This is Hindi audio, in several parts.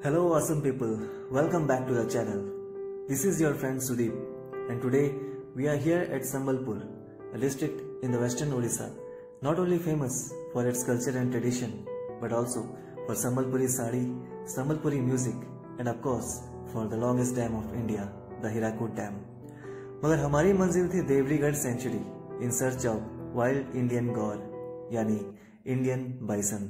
Hello, awesome people. Welcome back to the channel. This is your friend Sudeep, and today we are here at Sambalpur, a district in the western Odisha, not only famous for its culture and tradition, but also for Sambalpuri sari, Sambalpuri music, and of course for the longest dam of India, the Hirakud Dam. मगर हमारी मंजिल थी Devrigarh sanctuary in search of wild Indian gaur यानी इंडियन बाइसन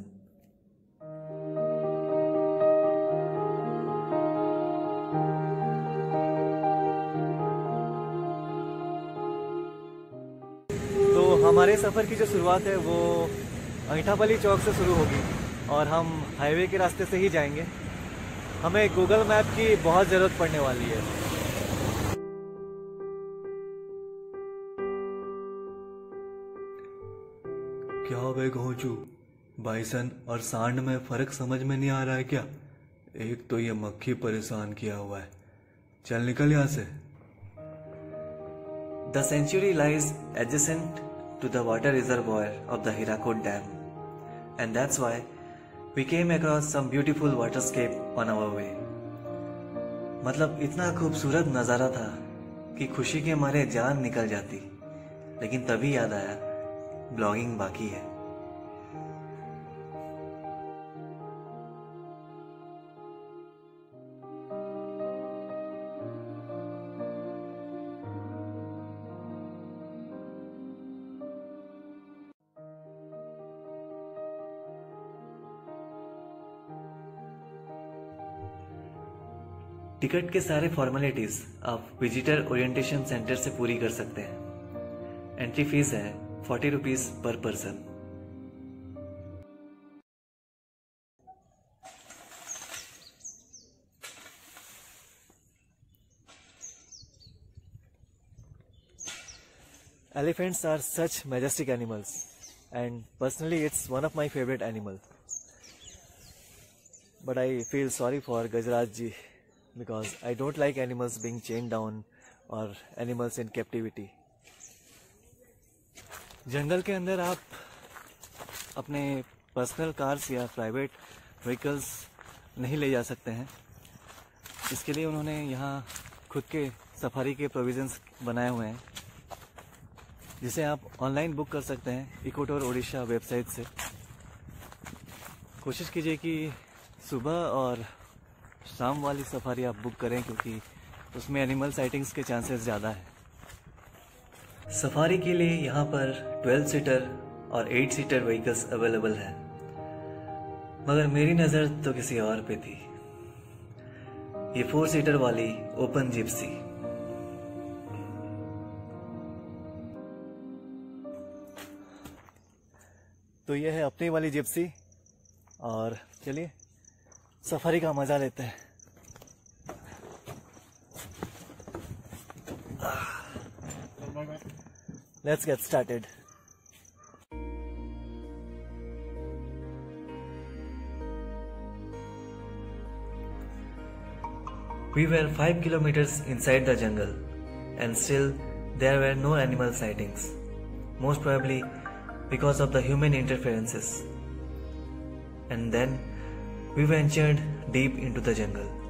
सफ़र की जो शुरुआत है वो अंगठापली चौक से शुरू होगी और हम हाईवे के रास्ते से ही जाएँगे। हमें गूगल मैप की बहुत ज़रूरत पड़ने वाली है। क्या वे घोचू? बाइसन और सांड में फ़र्क समझ में नहीं आ रहा है क्या? एक तो ये मक्खी परेशान किया हुआ है। चल निकल यहाँ से। The century lies adjacent to the water reservoir of the Hirakud dam and that's why we came across some beautiful waterscape on our way मतलब इतना खूबसूरत नज़ारा था कि खुशी के मारे जान निकल जाती। लेकिन तभी याद आया ब्लॉगिंग बाकी है। टिकट के सारे फॉर्मेलिटीज आप विजिटर ओरिएंटेशन सेंटर से पूरी कर सकते हैं। एंट्री फ़ीस है forty rupees per person elephants are such majestic animals and personally it's one of my favourite animal but I feel sorry for Gajraj ji because I don't like animals being chained down और एनिमल्स इन कैप्टिविटी जंगल के अंदर आप अपने पर्सनल कार्स या प्राइवेट व्हीकल्स नहीं ले जा सकते हैं। इसके लिए उन्होंने यहाँ खुद के सफारी के प्रोविजंस बनाए हुए हैं, जिसे आप ऑनलाइन बुक कर सकते हैं इकोटोर ओडिशा वेबसाइट से। कोशिश कीजिए कि सुबह और शाम वाली सफारी आप बुक करें क्योंकि उसमें एनिमल साइटिंग्स के चांसेस ज़्यादा है। सफारी के लिए यहाँ पर 12 सीटर और 8 सीटर व्हीकल्स अवेलेबल है। मगर मेरी नज़र तो किसी और पे थी। ये फोर सीटर वाली ओपन जिप्सी तो ये है अपनी वाली जिप्सी और चलिए सफारी का मज़ा लेते हैं। Let's get started we were five kilometres inside the jungle and still there were no animal sightings most probably because of the human interferences and then we ventured deep into the jungle.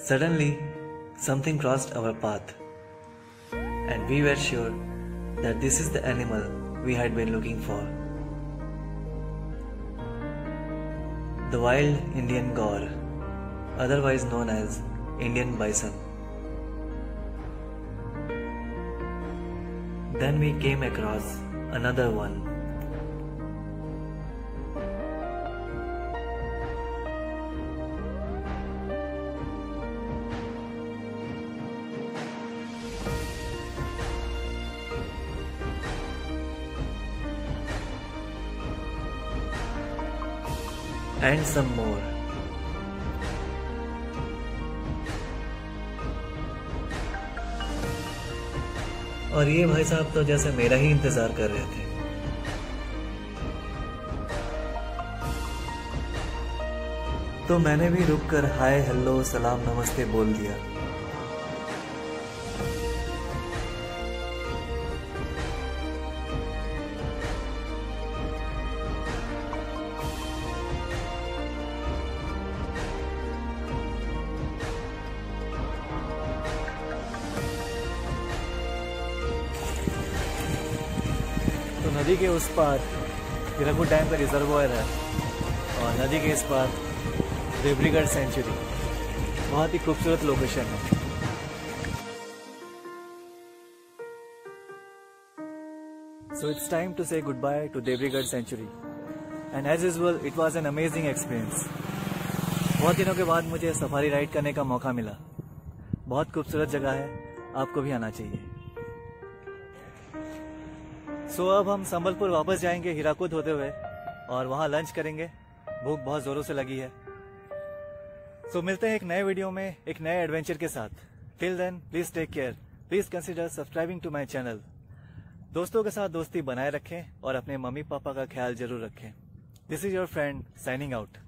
Suddenly, something crossed our path, and we were sure that this is the animal we had been looking for. The wild Indian gaur, otherwise known as Indian bison. Then we came across another one. And some more. और ये भाई साहब तो जैसे मेरा ही इंतज़ार कर रहे थे तो मैंने भी रुककर हाय हेलो सलाम, नमस्ते बोल दिया नदी के उस पार हिराकुद डैम का रिजर्वोयर है और नदी के इस पार देवरीगढ़ सेंचुरी बहुत ही खूबसूरत लोकेशन है So it's time to say goodbye to Devrigad Sanctuary. And as usual, it was an amazing experience. बहुत दिनों के बाद मुझे सफारी राइड करने का मौका मिला बहुत खूबसूरत जगह है आपको भी आना चाहिए सो so, अब हम संबलपुर वापस जाएँगे हीराकुद होते हुए और वहाँ लंच करेंगे। भूख बहुत जोरों से लगी है। सो so, मिलते हैं एक नए वीडियो में एक नए एडवेंचर के साथ। Till then please take care please consider subscribing to my channel दोस्तों के साथ दोस्ती बनाए रखें और अपने मम्मी पापा का ख्याल ज़रूर रखें। This is your friend signing out